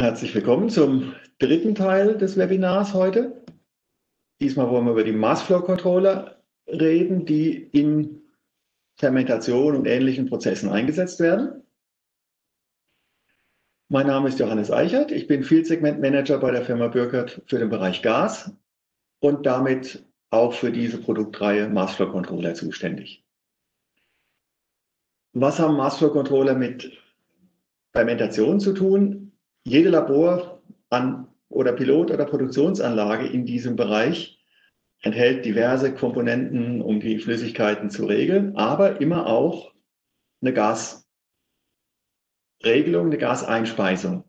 Herzlich willkommen zum dritten Teil des Webinars heute. Diesmal wollen wir über die Massflow-Controller reden, die in Fermentation und ähnlichen Prozessen eingesetzt werden. Mein Name ist Johannes Eichert. Ich bin Field Segment Manager bei der Firma Bürkert für den Bereich Gas und damit auch für diese Produktreihe Massflow Controller zuständig. Was haben Massflow Controller mit Fermentation zu tun? Jede Labor an, oder Pilot- oder Produktionsanlage in diesem Bereich enthält diverse Komponenten, um die Flüssigkeiten zu regeln, aber immer auch eine Gasregelung, eine Gaseinspeisung.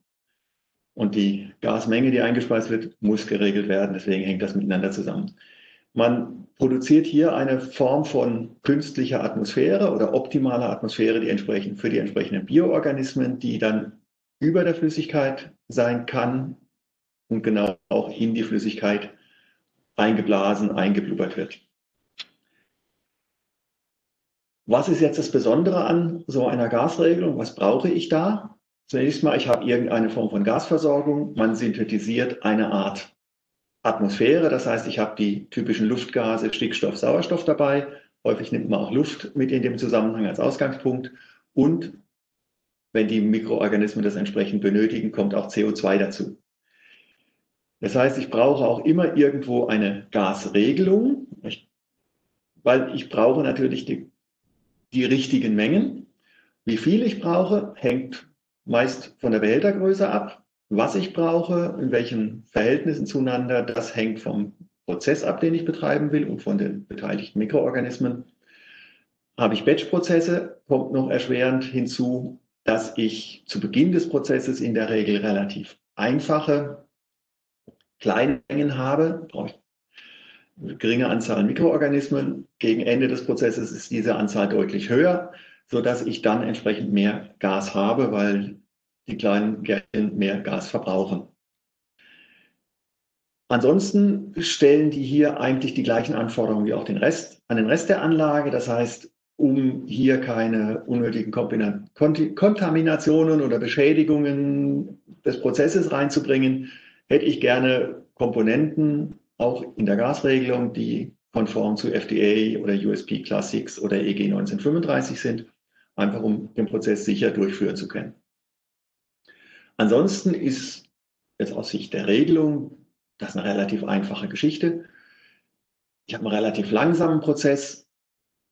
Und die Gasmenge, die eingespeist wird, muss geregelt werden. Deswegen hängt das miteinander zusammen. Man produziert hier eine Form von künstlicher Atmosphäre oder optimaler Atmosphäre, die entsprechend für die entsprechenden Bioorganismen, die dann über der Flüssigkeit sein kann und genau auch in die Flüssigkeit eingeblasen, eingeblubbert wird. Was ist jetzt das Besondere an so einer Gasregelung? Was brauche ich da? Zunächst mal, ich habe irgendeine Form von Gasversorgung. Man synthetisiert eine Art Atmosphäre. Das heißt, ich habe die typischen Luftgase, Stickstoff, Sauerstoff dabei. Häufig nimmt man auch Luft mit in dem Zusammenhang als Ausgangspunkt. Und wenn die Mikroorganismen das entsprechend benötigen, kommt auch CO2 dazu. Das heißt, ich brauche auch immer irgendwo eine Gasregelung, weil ich brauche natürlich die, die richtigen Mengen. Wie viel ich brauche, hängt meist von der Behältergröße ab. Was ich brauche, in welchen Verhältnissen zueinander, das hängt vom Prozess ab, den ich betreiben will und von den beteiligten Mikroorganismen. Habe ich Batch-Prozesse, kommt noch erschwerend hinzu, dass ich zu Beginn des Prozesses in der Regel relativ einfache Kleinmengen habe, brauche ich eine geringe Anzahl Mikroorganismen. Gegen Ende des Prozesses ist diese Anzahl deutlich höher, sodass ich dann entsprechend mehr Gas habe, weil die kleinen Gärchen mehr Gas verbrauchen. Ansonsten stellen die hier eigentlich die gleichen Anforderungen wie auch den Rest, an den Rest der Anlage. Das heißt, um hier keine unnötigen Kontaminationen oder Beschädigungen des Prozesses reinzubringen, hätte ich gerne Komponenten auch in der Gasregelung, die konform zu FDA oder USP Classics oder EG 1935 sind, einfach um den Prozess sicher durchführen zu können. Ansonsten ist jetzt aus Sicht der Regelung das eine relativ einfache Geschichte. Ich habe einen relativ langsamen Prozess,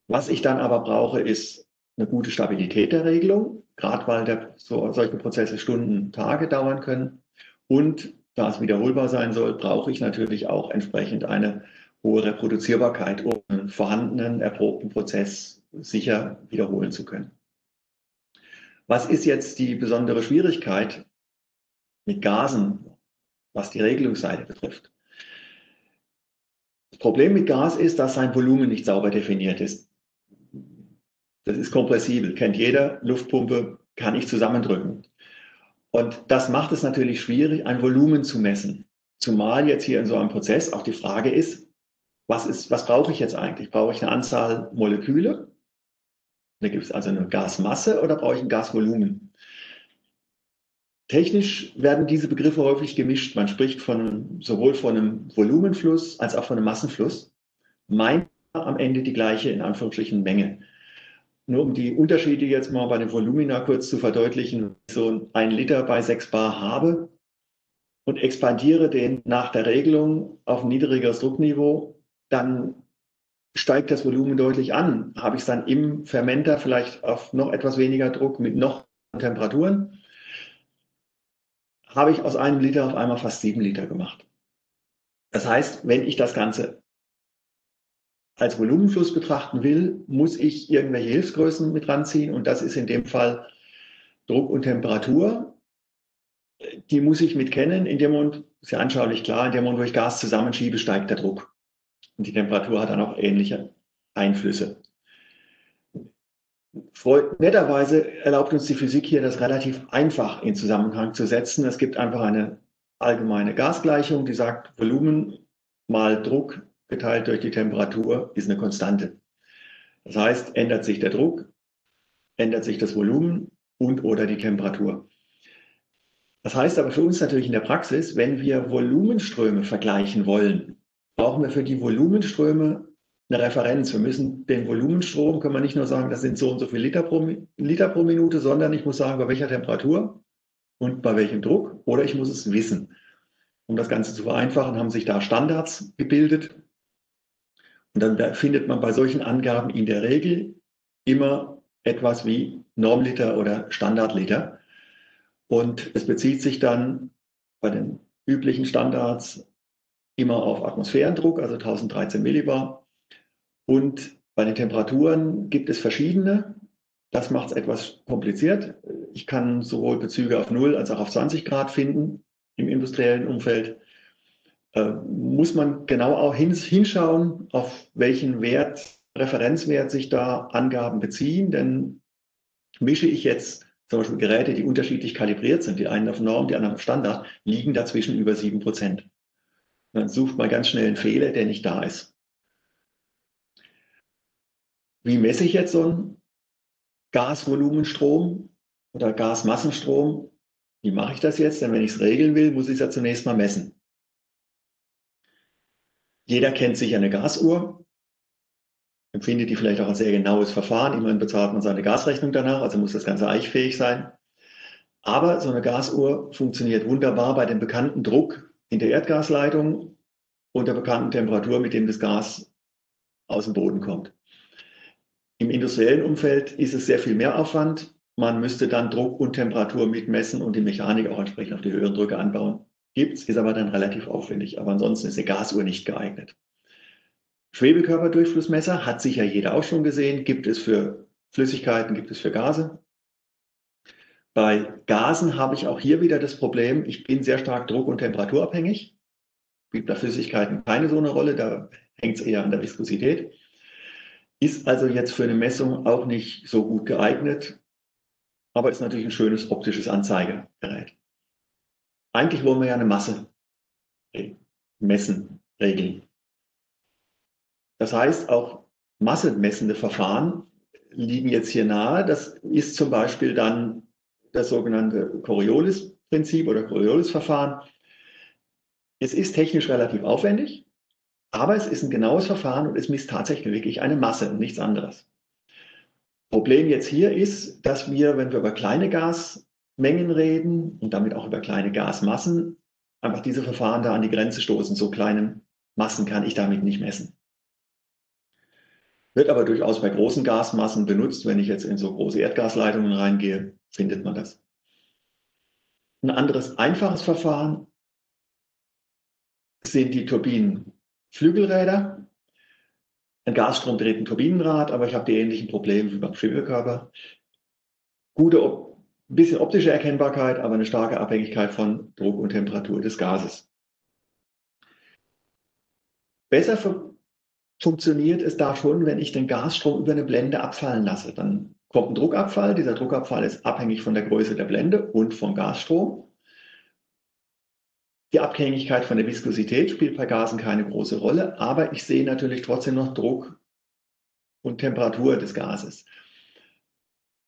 was ich dann aber brauche, ist eine gute Stabilität der Regelung, gerade weil der, so, solche Prozesse Stunden, Tage dauern können. Und da es wiederholbar sein soll, brauche ich natürlich auch entsprechend eine hohe Reproduzierbarkeit, um einen vorhandenen, erprobten Prozess sicher wiederholen zu können. Was ist jetzt die besondere Schwierigkeit mit Gasen, was die Regelungsseite betrifft? Das Problem mit Gas ist, dass sein Volumen nicht sauber definiert ist. Das ist kompressibel, kennt jeder. Luftpumpe kann ich zusammendrücken. Und das macht es natürlich schwierig, ein Volumen zu messen. Zumal jetzt hier in so einem Prozess auch die Frage ist, was, ist, was brauche ich jetzt eigentlich? Brauche ich eine Anzahl Moleküle? Da gibt es also eine Gasmasse oder brauche ich ein Gasvolumen? Technisch werden diese Begriffe häufig gemischt. Man spricht von, sowohl von einem Volumenfluss als auch von einem Massenfluss. Meint am Ende die gleiche, in Anführungsstrichen, Menge. Nur um die Unterschiede jetzt mal bei den Volumina kurz zu verdeutlichen, so ein Liter bei 6 Bar habe und expandiere den nach der Regelung auf niedrigeres Druckniveau, dann steigt das Volumen deutlich an. Habe ich es dann im Fermenter vielleicht auf noch etwas weniger Druck mit noch Temperaturen, habe ich aus einem Liter auf einmal fast sieben Liter gemacht. Das heißt, wenn ich das Ganze als Volumenfluss betrachten will, muss ich irgendwelche Hilfsgrößen mit ranziehen und das ist in dem Fall Druck und Temperatur. Die muss ich mit kennen. In dem Moment, ist ja anschaulich klar, in dem Moment, wo ich Gas zusammenschiebe, steigt der Druck. Und die Temperatur hat dann auch ähnliche Einflüsse. Netterweise erlaubt uns die Physik hier, das relativ einfach in Zusammenhang zu setzen. Es gibt einfach eine allgemeine Gasgleichung, die sagt, Volumen mal Druck geteilt durch die Temperatur ist eine Konstante. Das heißt, ändert sich der Druck, ändert sich das Volumen und oder die Temperatur. Das heißt aber für uns natürlich in der Praxis, wenn wir Volumenströme vergleichen wollen, brauchen wir für die Volumenströme eine Referenz. Wir müssen den Volumenstrom, können wir nicht nur sagen, das sind so und so viele Liter pro, Liter pro Minute, sondern ich muss sagen, bei welcher Temperatur und bei welchem Druck oder ich muss es wissen. Um das Ganze zu vereinfachen, haben sich da Standards gebildet. Und dann findet man bei solchen Angaben in der Regel immer etwas wie Normliter oder Standardliter. Und es bezieht sich dann bei den üblichen Standards immer auf Atmosphärendruck, also 1013 Millibar. Und bei den Temperaturen gibt es verschiedene. Das macht es etwas kompliziert. Ich kann sowohl Bezüge auf 0 als auch auf 20 Grad finden im industriellen Umfeld. Äh, muss man genau auch hinschauen, auf welchen Wert, Referenzwert sich da Angaben beziehen, denn mische ich jetzt zum Beispiel Geräte, die unterschiedlich kalibriert sind, die einen auf Norm, die anderen auf Standard, liegen dazwischen über 7 Prozent. Dann sucht man ganz schnell einen Fehler, der nicht da ist. Wie messe ich jetzt so einen Gasvolumenstrom oder Gasmassenstrom? Wie mache ich das jetzt? Denn wenn ich es regeln will, muss ich es ja zunächst mal messen. Jeder kennt sicher eine Gasuhr, empfindet die vielleicht auch als sehr genaues Verfahren. Immerhin bezahlt man seine Gasrechnung danach, also muss das Ganze eichfähig sein. Aber so eine Gasuhr funktioniert wunderbar bei dem bekannten Druck in der Erdgasleitung und der bekannten Temperatur, mit dem das Gas aus dem Boden kommt. Im industriellen Umfeld ist es sehr viel mehr Aufwand. Man müsste dann Druck und Temperatur mitmessen und die Mechanik auch entsprechend auf die höheren Drücke anbauen. Gibt es, ist aber dann relativ aufwendig. Aber ansonsten ist eine Gasuhr nicht geeignet. Schwebekörperdurchflussmesser hat sicher jeder auch schon gesehen. Gibt es für Flüssigkeiten, gibt es für Gase. Bei Gasen habe ich auch hier wieder das Problem, ich bin sehr stark druck- und temperaturabhängig. Spielt bei Flüssigkeiten keine so eine Rolle, da hängt es eher an der Viskosität. Ist also jetzt für eine Messung auch nicht so gut geeignet, aber ist natürlich ein schönes optisches Anzeigegerät. Eigentlich wollen wir ja eine Masse messen, regeln. Das heißt, auch massemessende Verfahren liegen jetzt hier nahe. Das ist zum Beispiel dann das sogenannte Coriolis-Prinzip oder Coriolis-Verfahren. Es ist technisch relativ aufwendig, aber es ist ein genaues Verfahren und es misst tatsächlich wirklich eine Masse und nichts anderes. Problem jetzt hier ist, dass wir, wenn wir über kleine Gasmengen reden und damit auch über kleine Gasmassen, einfach diese Verfahren da an die Grenze stoßen. So kleine Massen kann ich damit nicht messen. Wird aber durchaus bei großen Gasmassen benutzt. Wenn ich jetzt in so große Erdgasleitungen reingehe, findet man das. Ein anderes einfaches Verfahren sind die Turbinenflügelräder. Ein Gasstrom dreht ein Turbinenrad, aber ich habe die ähnlichen Probleme wie beim Schwebekörper. Gute, ein bisschen optische Erkennbarkeit, aber eine starke Abhängigkeit von Druck und Temperatur des Gases. Besser funktioniert es da schon, wenn ich den Gasstrom über eine Blende abfallen lasse. Dann kommt ein Druckabfall. Dieser Druckabfall ist abhängig von der Größe der Blende und vom Gasstrom. Die Abhängigkeit von der Viskosität spielt bei Gasen keine große Rolle, aber ich sehe natürlich trotzdem noch Druck und Temperatur des Gases.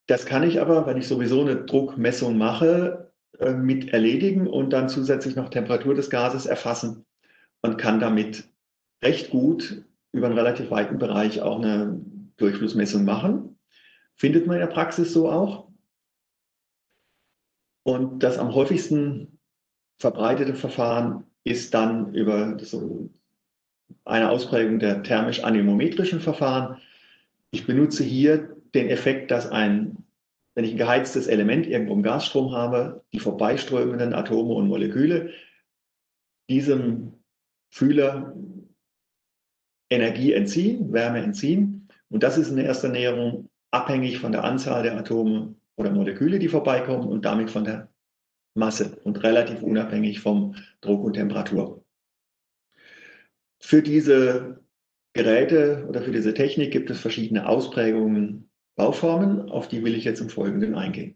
Das kann ich aber, wenn ich sowieso eine Druckmessung mache, äh, mit erledigen und dann zusätzlich noch Temperatur des Gases erfassen und kann damit recht gut über einen relativ weiten Bereich auch eine Durchflussmessung machen. Findet man in der Praxis so auch. Und das am häufigsten verbreitete Verfahren ist dann über so eine Ausprägung der thermisch-anemometrischen Verfahren. Ich benutze hier den Effekt, dass ein, wenn ich ein geheiztes Element irgendwo im Gasstrom habe, die vorbeiströmenden Atome und Moleküle diesem Fühler Energie entziehen, Wärme entziehen. Und das ist in erster Näherung abhängig von der Anzahl der Atome oder Moleküle, die vorbeikommen und damit von der Masse und relativ unabhängig vom Druck und Temperatur. Für diese Geräte oder für diese Technik gibt es verschiedene Ausprägungen, Bauformen, auf die will ich jetzt im Folgenden eingehen.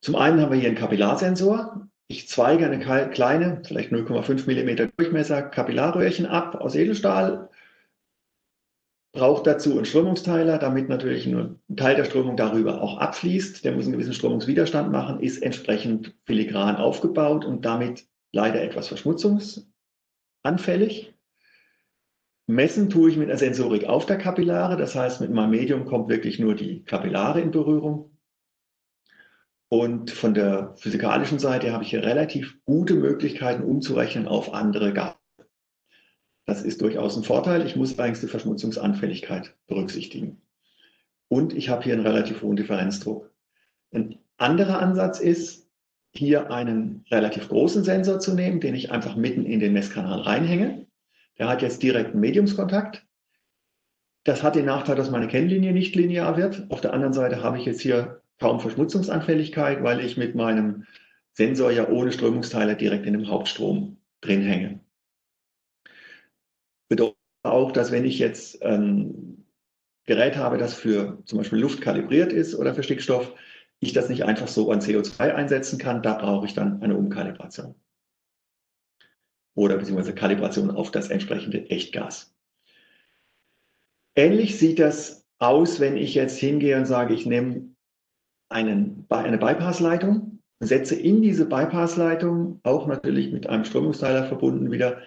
Zum einen haben wir hier einen Kapillarsensor. Ich zweige eine kleine, vielleicht 0,5 mm Durchmesser Kapillarröhrchen ab aus Edelstahl, braucht dazu einen Strömungsteiler, damit natürlich nur ein Teil der Strömung darüber auch abfließt. Der muss einen gewissen Strömungswiderstand machen, ist entsprechend filigran aufgebaut und damit leider etwas verschmutzungsanfällig. Messen tue ich mit einer Sensorik auf der Kapillare, das heißt, mit meinem Medium kommt wirklich nur die Kapillare in Berührung. Und von der physikalischen Seite habe ich hier relativ gute Möglichkeiten umzurechnen auf andere Gase. Das ist durchaus ein Vorteil. Ich muss allerdings die Verschmutzungsanfälligkeit berücksichtigen. Und ich habe hier einen relativ hohen Differenzdruck. Ein anderer Ansatz ist, hier einen relativ großen Sensor zu nehmen, den ich einfach mitten in den Messkanal reinhänge. Der hat jetzt direkten Mediumskontakt. Das hat den Nachteil, dass meine Kennlinie nicht linear wird. Auf der anderen Seite habe ich jetzt hier kaum Verschmutzungsanfälligkeit, weil ich mit meinem Sensor ja ohne Strömungsteiler direkt in dem Hauptstrom drin hänge bedeutet auch, dass wenn ich jetzt ein Gerät habe, das für zum Beispiel Luft kalibriert ist oder für Stickstoff, ich das nicht einfach so an CO2 einsetzen kann, da brauche ich dann eine Umkalibration. Oder beziehungsweise Kalibration auf das entsprechende Echtgas. Ähnlich sieht das aus, wenn ich jetzt hingehe und sage, ich nehme einen, eine Bypassleitung, setze in diese Bypassleitung, auch natürlich mit einem Strömungsteiler verbunden, wieder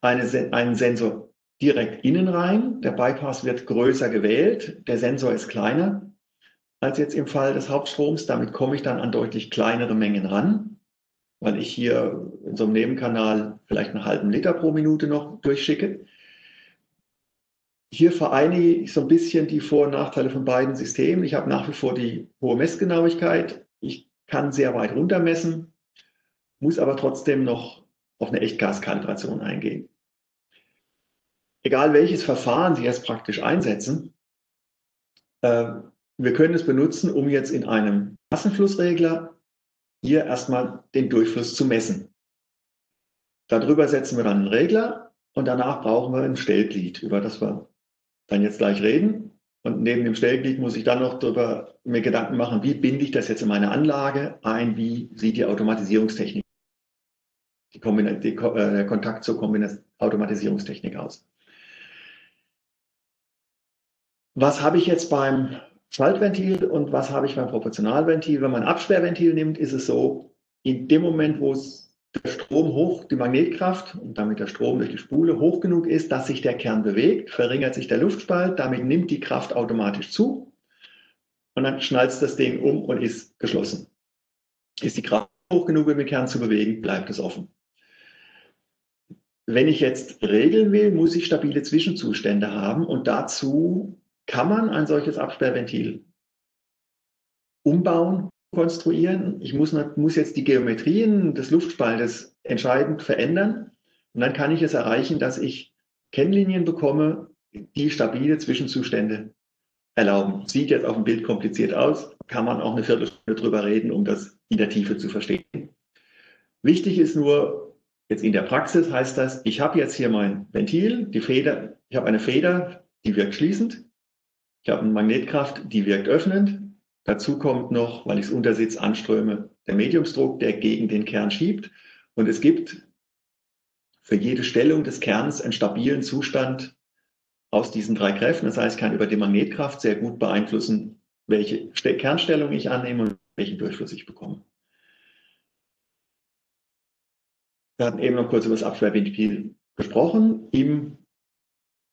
eine, einen Sensor direkt innen rein. Der Bypass wird größer gewählt. Der Sensor ist kleiner als jetzt im Fall des Hauptstroms. Damit komme ich dann an deutlich kleinere Mengen ran, weil ich hier in so einem Nebenkanal vielleicht einen halben Liter pro Minute noch durchschicke. Hier vereinige ich so ein bisschen die Vor- und Nachteile von beiden Systemen. Ich habe nach wie vor die hohe Messgenauigkeit. Ich kann sehr weit runter messen, muss aber trotzdem noch auf eine Echtgaskalibration eingehen egal welches Verfahren Sie jetzt praktisch einsetzen, äh, wir können es benutzen, um jetzt in einem Massenflussregler hier erstmal den Durchfluss zu messen. Darüber setzen wir dann einen Regler und danach brauchen wir ein Stellglied, über das wir dann jetzt gleich reden. Und neben dem Stellglied muss ich dann noch darüber mir Gedanken machen, wie binde ich das jetzt in meine Anlage ein, wie sieht die Automatisierungstechnik, die, die äh, der Kontakt zur Kombina Automatisierungstechnik aus. was habe ich jetzt beim Schaltventil und was habe ich beim Proportionalventil? Wenn man ein Absperrventil nimmt, ist es so, in dem Moment, wo der Strom hoch, die Magnetkraft und damit der Strom durch die Spule hoch genug ist, dass sich der Kern bewegt, verringert sich der Luftspalt, damit nimmt die Kraft automatisch zu und dann schnalzt das Ding um und ist geschlossen. Ist die Kraft hoch genug, um den Kern zu bewegen, bleibt es offen. Wenn ich jetzt regeln will, muss ich stabile Zwischenzustände haben und dazu kann man ein solches Absperrventil umbauen, konstruieren. Ich muss, muss jetzt die Geometrien des Luftspaltes entscheidend verändern. Und dann kann ich es erreichen, dass ich Kennlinien bekomme, die stabile Zwischenzustände erlauben. Sieht jetzt auf dem Bild kompliziert aus, kann man auch eine Viertelstunde drüber reden, um das in der Tiefe zu verstehen. Wichtig ist nur, jetzt in der Praxis heißt das, ich habe jetzt hier mein Ventil, die Feder, ich habe eine Feder, die wirkt schließend. Ich habe eine Magnetkraft, die wirkt öffnend. Dazu kommt noch, weil ich es unter Sitz anströme, der Mediumsdruck, der gegen den Kern schiebt. Und es gibt für jede Stellung des Kerns einen stabilen Zustand aus diesen drei Kräften. Das heißt, ich kann über die Magnetkraft sehr gut beeinflussen, welche Kernstellung ich annehme und welchen Durchfluss ich bekomme. Wir hatten eben noch kurz über das Absperrventil gesprochen. Im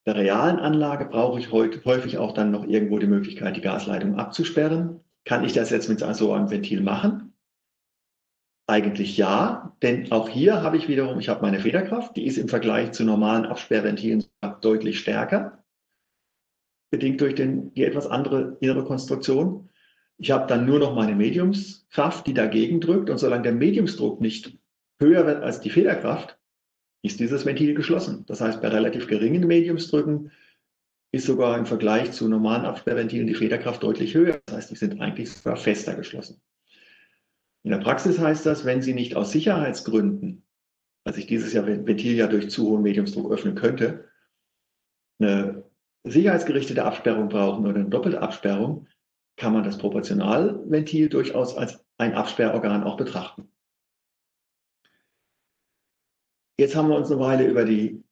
der realen Anlage brauche ich häufig auch dann noch irgendwo die Möglichkeit, die Gasleitung abzusperren. Kann ich das jetzt mit so einem Ventil machen? Eigentlich ja, denn auch hier habe ich wiederum, ich habe meine Federkraft, die ist im Vergleich zu normalen Absperrventilen deutlich stärker, bedingt durch den, die etwas andere innere Konstruktion. Ich habe dann nur noch meine Mediumskraft, die dagegen drückt und solange der Mediumsdruck nicht höher wird als die Federkraft, ist dieses Ventil geschlossen. Das heißt, bei relativ geringen Mediumsdrücken ist sogar im Vergleich zu normalen Absperrventilen die Federkraft deutlich höher. Das heißt, die sind eigentlich sogar fester geschlossen. In der Praxis heißt das, wenn Sie nicht aus Sicherheitsgründen, als ich dieses Ventil ja durch zu hohen Mediumsdruck öffnen könnte, eine sicherheitsgerichtete Absperrung brauchen oder eine doppelte Absperrung, kann man das Proportionalventil durchaus als ein Absperrorgan auch betrachten. Jetzt haben wir uns eine Weile über die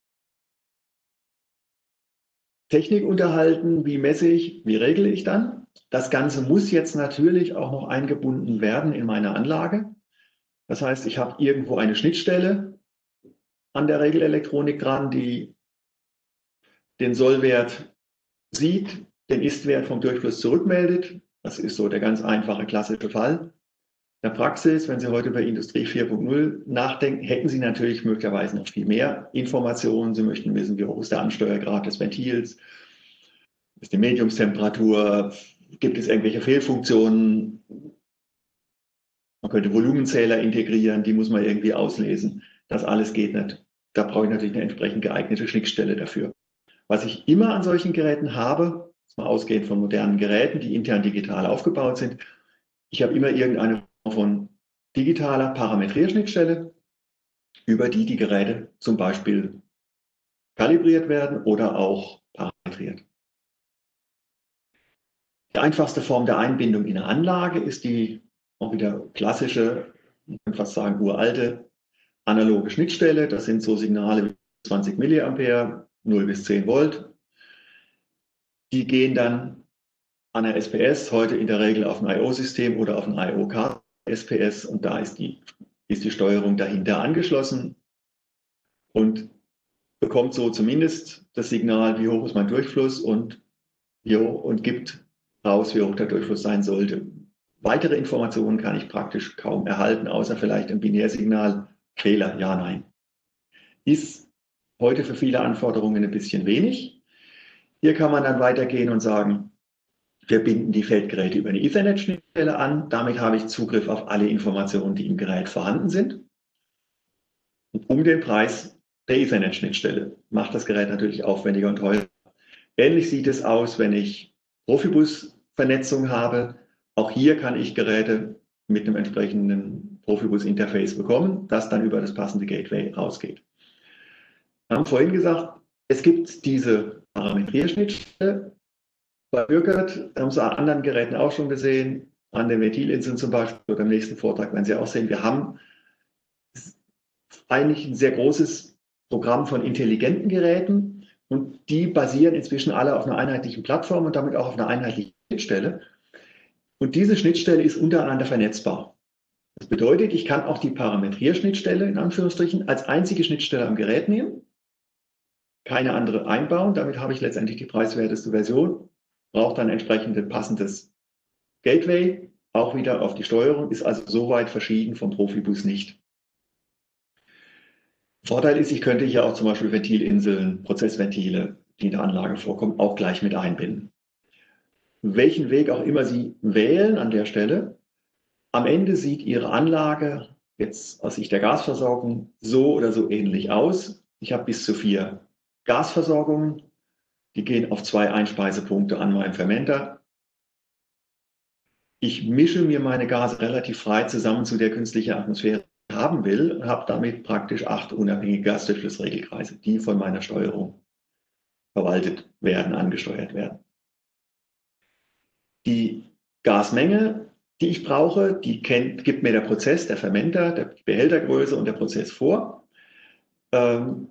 Technik unterhalten, wie messe ich, wie regle ich dann. Das Ganze muss jetzt natürlich auch noch eingebunden werden in meine Anlage. Das heißt, ich habe irgendwo eine Schnittstelle an der Regelelektronik dran, die den Sollwert sieht, den Istwert vom Durchfluss zurückmeldet. Das ist so der ganz einfache klassische Fall. In der Praxis, wenn Sie heute über Industrie 4.0 nachdenken, hätten Sie natürlich möglicherweise noch viel mehr Informationen. Sie möchten wissen, wie hoch ist der Ansteuergrad des Ventils, ist die Mediumstemperatur, gibt es irgendwelche Fehlfunktionen. Man könnte Volumenzähler integrieren, die muss man irgendwie auslesen. Das alles geht nicht. Da brauche ich natürlich eine entsprechend geeignete Schnittstelle dafür. Was ich immer an solchen Geräten habe, mal ausgehend von modernen Geräten, die intern digital aufgebaut sind, ich habe immer irgendeine von digitaler Parametrierschnittstelle, über die die Geräte zum Beispiel kalibriert werden oder auch parametriert. Die einfachste Form der Einbindung in eine Anlage ist die auch wieder klassische, ich kann fast sagen uralte analoge Schnittstelle. Das sind so Signale wie 20 Milliampere, 0 bis 10 Volt. Die gehen dann an der SPS, heute in der Regel auf ein IO-System oder auf ein IO-Card SPS und da ist die, ist die Steuerung dahinter angeschlossen und bekommt so zumindest das Signal, wie hoch ist mein Durchfluss und, wie hoch, und gibt raus, wie hoch der Durchfluss sein sollte. Weitere Informationen kann ich praktisch kaum erhalten, außer vielleicht ein Binärsignal, Fehler, ja, nein. Ist heute für viele Anforderungen ein bisschen wenig. Hier kann man dann weitergehen und sagen, wir binden die Feldgeräte über eine Ethernet-Schnittstelle an. Damit habe ich Zugriff auf alle Informationen, die im Gerät vorhanden sind. Und um den Preis der Ethernet-Schnittstelle macht das Gerät natürlich aufwendiger und teurer. Ähnlich sieht es aus, wenn ich Profibus-Vernetzung habe. Auch hier kann ich Geräte mit einem entsprechenden Profibus-Interface bekommen, das dann über das passende Gateway rausgeht. Wir haben vorhin gesagt, es gibt diese Parametrierschnittstelle. Bei Bürgert haben Sie an anderen Geräten auch schon gesehen, an den Ventilinseln zum Beispiel oder im nächsten Vortrag werden Sie auch sehen, wir haben eigentlich ein sehr großes Programm von intelligenten Geräten und die basieren inzwischen alle auf einer einheitlichen Plattform und damit auch auf einer einheitlichen Schnittstelle. Und diese Schnittstelle ist untereinander vernetzbar. Das bedeutet, ich kann auch die Parametrierschnittstelle in Anführungsstrichen als einzige Schnittstelle am Gerät nehmen, keine andere einbauen. Damit habe ich letztendlich die preiswerteste Version, braucht dann entsprechend ein passendes Gateway, auch wieder auf die Steuerung, ist also so weit verschieden vom Profibus nicht. Vorteil ist, ich könnte hier auch zum Beispiel Ventilinseln, Prozessventile, die in der Anlage vorkommen, auch gleich mit einbinden. Welchen Weg auch immer Sie wählen an der Stelle, am Ende sieht Ihre Anlage jetzt aus Sicht der Gasversorgung so oder so ähnlich aus. Ich habe bis zu vier Gasversorgungen. Die gehen auf zwei Einspeisepunkte an meinem Fermenter. Ich mische mir meine Gase relativ frei zusammen zu der künstlichen Atmosphäre haben will und habe damit praktisch acht unabhängige Gasdurchflussregelkreise, die von meiner Steuerung verwaltet werden, angesteuert werden. Die Gasmenge, die ich brauche, die kennt, gibt mir der Prozess, der Fermenter, der Behältergröße und der Prozess vor. Ähm,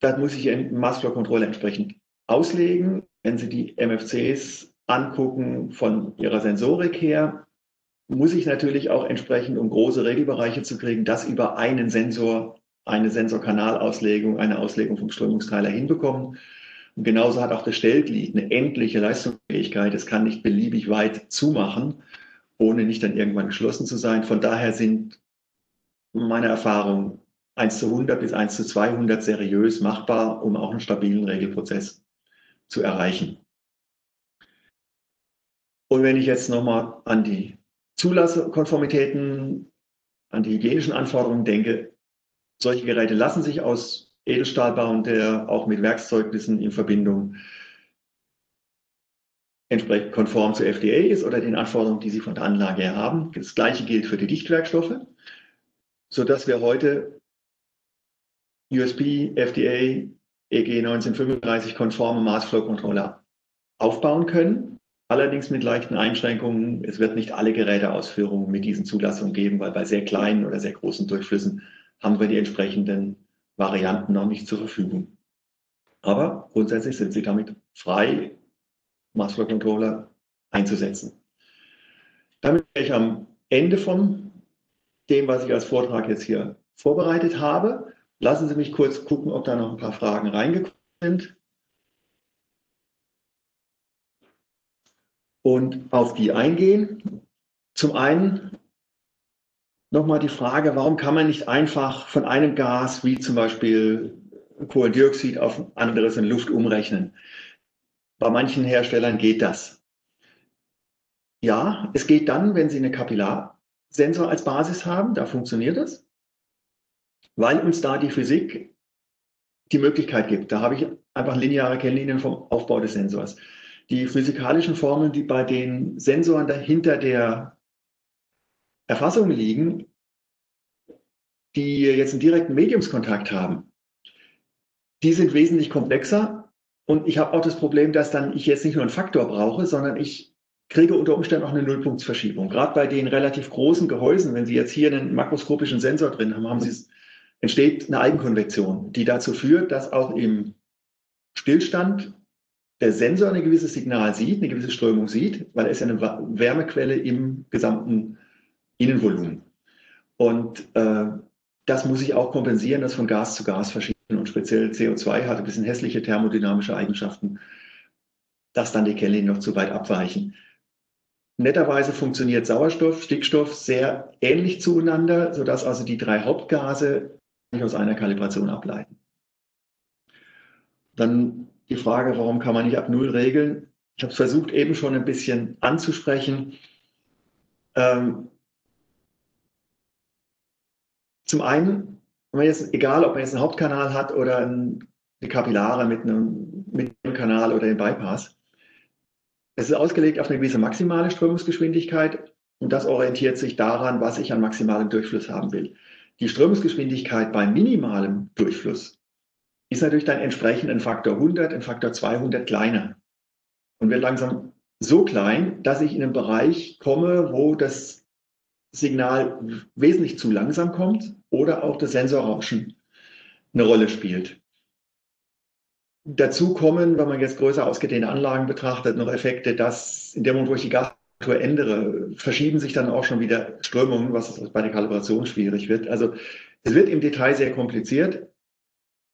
das muss ich im Massflow-Controller entsprechend auslegen. Wenn Sie die MFCs angucken von ihrer Sensorik her, muss ich natürlich auch entsprechend, um große Regelbereiche zu kriegen, das über einen Sensor, eine Sensorkanalauslegung, eine Auslegung vom Strömungsteiler hinbekommen. Und genauso hat auch das Stellglied eine endliche Leistungsfähigkeit. Es kann nicht beliebig weit zumachen, ohne nicht dann irgendwann geschlossen zu sein. Von daher sind meine Erfahrungen 1 zu 100 bis 1 zu 200 seriös machbar, um auch einen stabilen Regelprozess zu erreichen. Und wenn ich jetzt nochmal an die Zulasskonformitäten, an die hygienischen Anforderungen denke, solche Geräte lassen sich aus Edelstahl bauen, der auch mit Werkszeugnissen in Verbindung entsprechend konform zu FDA ist oder den Anforderungen, die Sie von der Anlage her haben. Das gleiche gilt für die Dichtwerkstoffe, sodass wir heute USP, FDA, EG 1935 konforme Massflow-Controller aufbauen können. Allerdings mit leichten Einschränkungen. Es wird nicht alle Geräteausführungen mit diesen Zulassungen geben, weil bei sehr kleinen oder sehr großen Durchflüssen haben wir die entsprechenden Varianten noch nicht zur Verfügung. Aber grundsätzlich sind Sie damit frei, Massflow Controller einzusetzen. Damit bin ich am Ende von dem, was ich als Vortrag jetzt hier vorbereitet habe. Lassen Sie mich kurz gucken, ob da noch ein paar Fragen reingekommen sind. Und auf die eingehen. Zum einen nochmal die Frage, warum kann man nicht einfach von einem Gas wie zum Beispiel Kohlendioxid auf anderes in Luft umrechnen? Bei manchen Herstellern geht das. Ja, es geht dann, wenn Sie eine Kapillarsensor als Basis haben, da funktioniert es, weil uns da die Physik die Möglichkeit gibt. Da habe ich einfach lineare Kennlinien vom Aufbau des Sensors. Die physikalischen Formeln, die bei den Sensoren dahinter der Erfassung liegen, die jetzt einen direkten Mediumskontakt haben, die sind wesentlich komplexer. Und ich habe auch das Problem, dass dann ich jetzt nicht nur einen Faktor brauche, sondern ich kriege unter Umständen auch eine Nullpunktsverschiebung. Gerade bei den relativ großen Gehäusen, wenn Sie jetzt hier einen makroskopischen Sensor drin haben, haben Sie, entsteht eine Eigenkonvektion, die dazu führt, dass auch im Stillstand der Sensor ein gewisses Signal sieht, eine gewisse Strömung sieht, weil er ist ja eine Wärmequelle im gesamten Innenvolumen. Und äh, das muss ich auch kompensieren, das von Gas zu Gas verschieben. Und speziell CO2 hat ein bisschen hässliche thermodynamische Eigenschaften, dass dann die Kellen noch zu weit abweichen. Netterweise funktioniert Sauerstoff, Stickstoff sehr ähnlich zueinander, sodass also die drei Hauptgase sich aus einer Kalibration ableiten. Dann die Frage, warum kann man nicht ab Null regeln? Ich habe es versucht eben schon ein bisschen anzusprechen. Ähm, zum einen, jetzt, egal ob man jetzt einen Hauptkanal hat oder eine Kapillare mit einem, mit einem Kanal oder dem Bypass, es ist ausgelegt auf eine gewisse maximale Strömungsgeschwindigkeit und das orientiert sich daran, was ich an maximalem Durchfluss haben will. Die Strömungsgeschwindigkeit bei minimalem Durchfluss ist natürlich dann entsprechend ein Faktor 100, ein Faktor 200 kleiner und wird langsam so klein, dass ich in einen Bereich komme, wo das Signal wesentlich zu langsam kommt oder auch das Sensorrauschen eine Rolle spielt. Dazu kommen, wenn man jetzt größer ausgedehnte Anlagen betrachtet, noch Effekte, dass in dem Moment, wo ich die Gastemperatur ändere, verschieben sich dann auch schon wieder Strömungen, was bei der Kalibration schwierig wird. Also es wird im Detail sehr kompliziert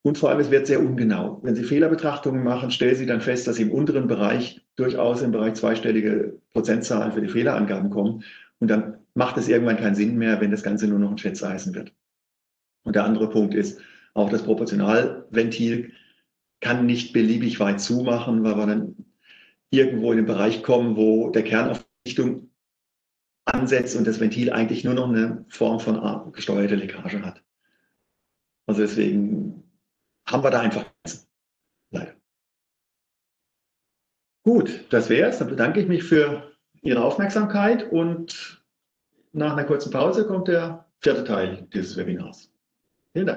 und vor allem es wird sehr ungenau. Wenn Sie Fehlerbetrachtungen machen, stellen Sie dann fest, dass Sie im unteren Bereich durchaus im Bereich zweistellige Prozentzahlen für die Fehlerangaben kommen. Und dann macht es irgendwann keinen Sinn mehr, wenn das Ganze nur noch ein Schätzer heißen wird. Und der andere Punkt ist, auch das Proportionalventil kann nicht beliebig weit zumachen, weil wir dann irgendwo in den Bereich kommen, wo der Kern auf Richtung ansetzt und das Ventil eigentlich nur noch eine Form von gesteuerte Leckage hat. Also deswegen haben wir da einfach leider. Gut, das wäre es. Dann bedanke ich mich für Ihre Aufmerksamkeit und nach einer kurzen Pause kommt der vierte Teil dieses Webinars. Vielen Dank.